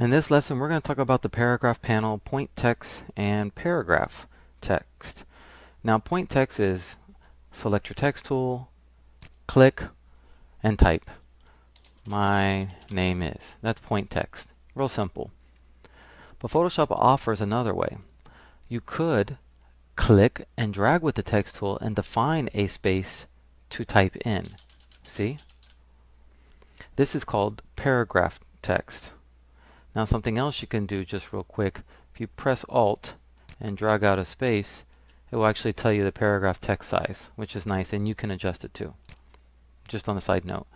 In this lesson, we're going to talk about the paragraph panel, point text, and paragraph text. Now, point text is select your text tool, click, and type. My name is. That's point text. Real simple. But Photoshop offers another way. You could click and drag with the text tool and define a space to type in. See? This is called paragraph text. Now something else you can do just real quick, if you press Alt and drag out a space, it will actually tell you the paragraph text size, which is nice, and you can adjust it too. Just on a side note.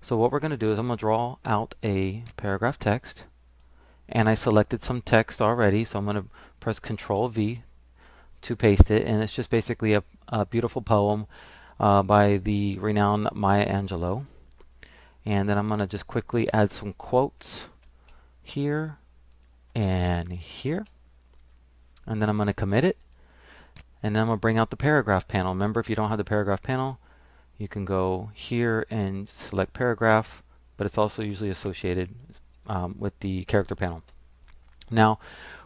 So what we're going to do is I'm going to draw out a paragraph text, and I selected some text already, so I'm going to press Control V to paste it, and it's just basically a, a beautiful poem uh, by the renowned Maya Angelou. And then I'm going to just quickly add some quotes here and here. And then I'm going to commit it. And then I'm going to bring out the paragraph panel. Remember, if you don't have the paragraph panel, you can go here and select paragraph, but it's also usually associated um, with the character panel. Now,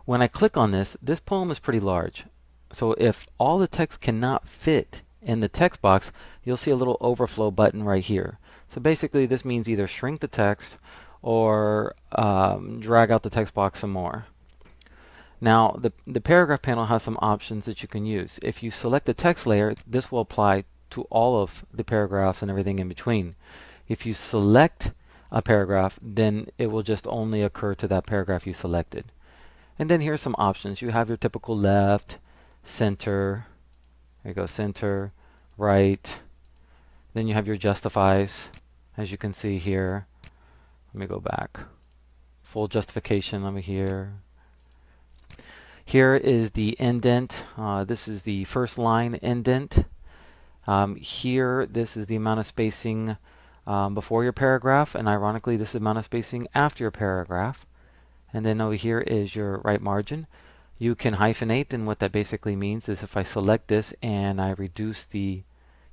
when I click on this, this poem is pretty large. So if all the text cannot fit in the text box, you'll see a little overflow button right here. So basically, this means either shrink the text or um, drag out the text box some more. Now, the, the paragraph panel has some options that you can use. If you select the text layer, this will apply to all of the paragraphs and everything in between. If you select a paragraph, then it will just only occur to that paragraph you selected. And then here's some options. You have your typical left, center, there you go, center, right. Then you have your justifies, as you can see here. Let me go back. Full justification over here. Here is the indent. Uh, this is the first line indent. Um, here, this is the amount of spacing um, before your paragraph, and ironically, this is the amount of spacing after your paragraph. And then over here is your right margin. You can hyphenate, and what that basically means is if I select this and I reduce the,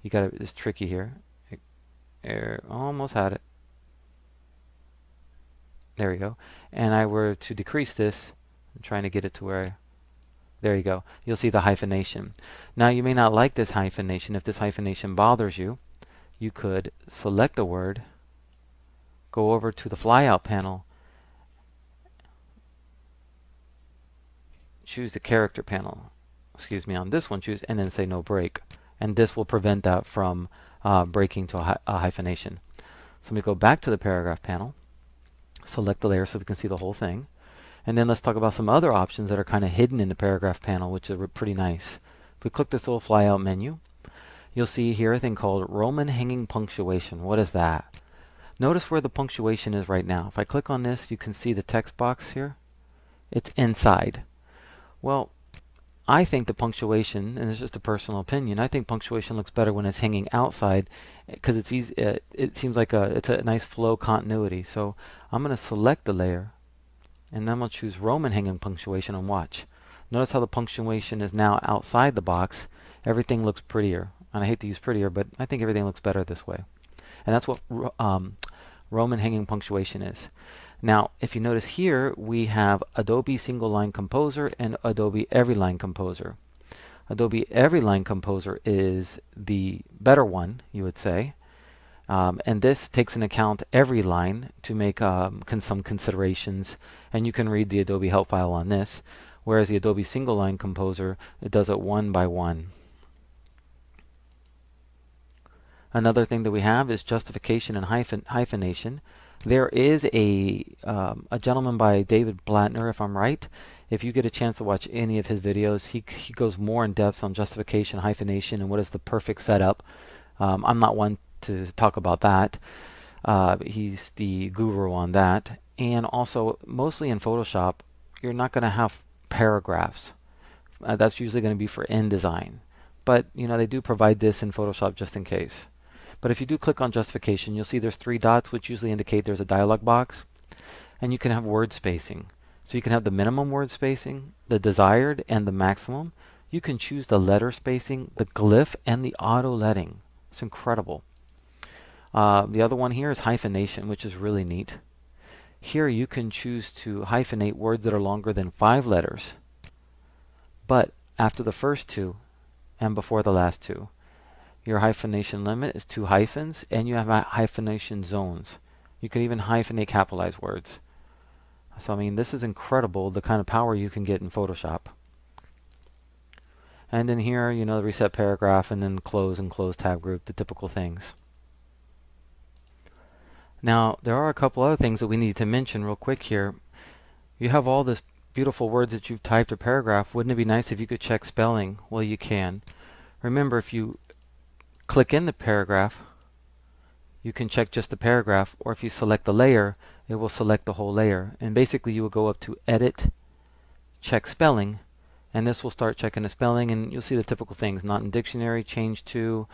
you got it's tricky here. almost had it there we go, and I were to decrease this, I'm trying to get it to where, there you go, you'll see the hyphenation. Now you may not like this hyphenation. If this hyphenation bothers you, you could select the word, go over to the flyout panel, choose the character panel, excuse me, on this one, choose, and then say no break. And this will prevent that from uh, breaking to a, hy a hyphenation. So let me go back to the paragraph panel select the layer so we can see the whole thing. And then let's talk about some other options that are kind of hidden in the paragraph panel, which are pretty nice. If we click this little flyout menu, you'll see here a thing called Roman hanging punctuation. What is that? Notice where the punctuation is right now. If I click on this, you can see the text box here. It's inside. Well, I think the punctuation, and it's just a personal opinion, I think punctuation looks better when it's hanging outside because it's easy. It, it seems like a it's a nice flow continuity. So I'm going to select the layer, and then I'm going to choose Roman hanging punctuation and watch. Notice how the punctuation is now outside the box. Everything looks prettier. And I hate to use prettier, but I think everything looks better this way. And that's what um, Roman hanging punctuation is. Now, if you notice here, we have Adobe Single Line Composer and Adobe Every Line Composer. Adobe Every Line Composer is the better one, you would say. Um, and this takes into account every line to make um, con some considerations, and you can read the Adobe help file on this. Whereas the Adobe Single Line Composer, it does it one by one. Another thing that we have is justification and hyphen hyphenation. There is a um, a gentleman by David Blatner, if I'm right. If you get a chance to watch any of his videos, he he goes more in depth on justification, hyphenation, and what is the perfect setup. Um, I'm not one to talk about that. Uh, he's the guru on that. And also, mostly in Photoshop, you're not going to have paragraphs. Uh, that's usually going to be for InDesign. But you know they do provide this in Photoshop just in case. But if you do click on justification, you'll see there's three dots, which usually indicate there's a dialog box. And you can have word spacing. So you can have the minimum word spacing, the desired, and the maximum. You can choose the letter spacing, the glyph, and the auto leading. It's incredible. Uh, the other one here is hyphenation, which is really neat. Here you can choose to hyphenate words that are longer than five letters, but after the first two and before the last two. Your hyphenation limit is two hyphens, and you have hyphenation zones. You can even hyphenate capitalized words. So I mean, this is incredible, the kind of power you can get in Photoshop. And in here, you know, the reset paragraph and then close and close tab group, the typical things. Now, there are a couple other things that we need to mention real quick here. You have all this beautiful words that you've typed a paragraph. Wouldn't it be nice if you could check spelling? Well, you can. Remember, if you click in the paragraph, you can check just the paragraph, or if you select the layer, it will select the whole layer. And basically, you will go up to Edit, Check Spelling, and this will start checking the spelling, and you'll see the typical things, not in dictionary, change to,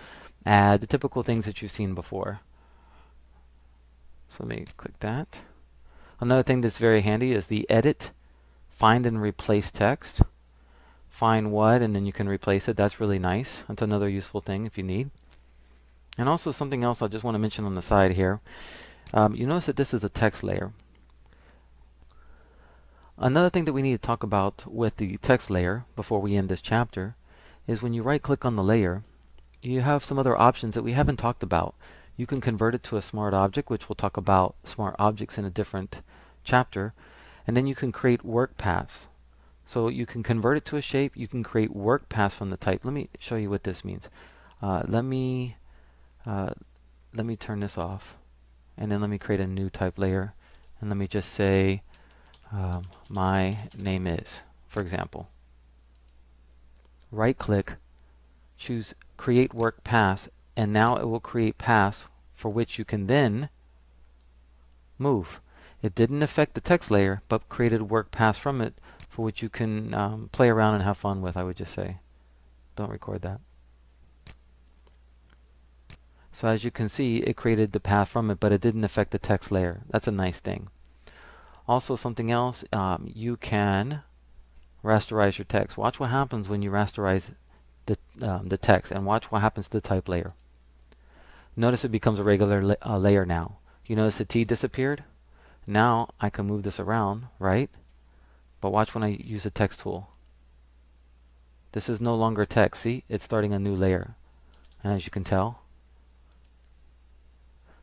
add, the typical things that you've seen before. So let me click that. Another thing that's very handy is the Edit, Find and Replace Text. Find what, and then you can replace it. That's really nice. That's another useful thing if you need. And also something else I just want to mention on the side here. Um, you notice that this is a text layer. Another thing that we need to talk about with the text layer before we end this chapter is when you right click on the layer, you have some other options that we haven't talked about. You can convert it to a smart object, which we'll talk about smart objects in a different chapter. And then you can create work paths. So you can convert it to a shape. You can create work paths from the type. Let me show you what this means. Uh, let me uh, let me turn this off and then let me create a new type layer and let me just say um, my name is for example. Right click choose create work paths and now it will create pass for which you can then move. It didn't affect the text layer but created work paths from it for which you can um, play around and have fun with I would just say. Don't record that so as you can see, it created the path from it, but it didn't affect the text layer. That's a nice thing. Also something else, um, you can rasterize your text. Watch what happens when you rasterize the, um, the text and watch what happens to the type layer. Notice it becomes a regular la uh, layer now. You notice the T disappeared? Now I can move this around, right? But watch when I use the text tool. This is no longer text. See, it's starting a new layer. And as you can tell,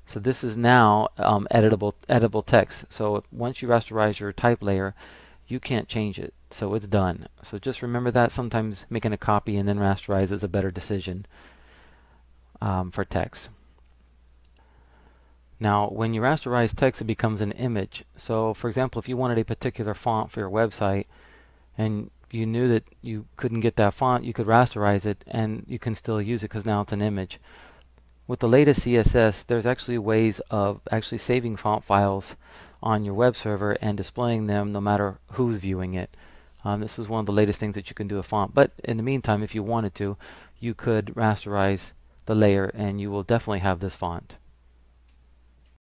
so this is now um, editable editable text. So once you rasterize your type layer, you can't change it. So it's done. So just remember that sometimes making a copy and then rasterize is a better decision um, for text. Now, when you rasterize text, it becomes an image. So, for example, if you wanted a particular font for your website and you knew that you couldn't get that font, you could rasterize it and you can still use it because now it's an image with the latest CSS, there's actually ways of actually saving font files on your web server and displaying them no matter who's viewing it. Um, this is one of the latest things that you can do with font. But in the meantime, if you wanted to, you could rasterize the layer and you will definitely have this font.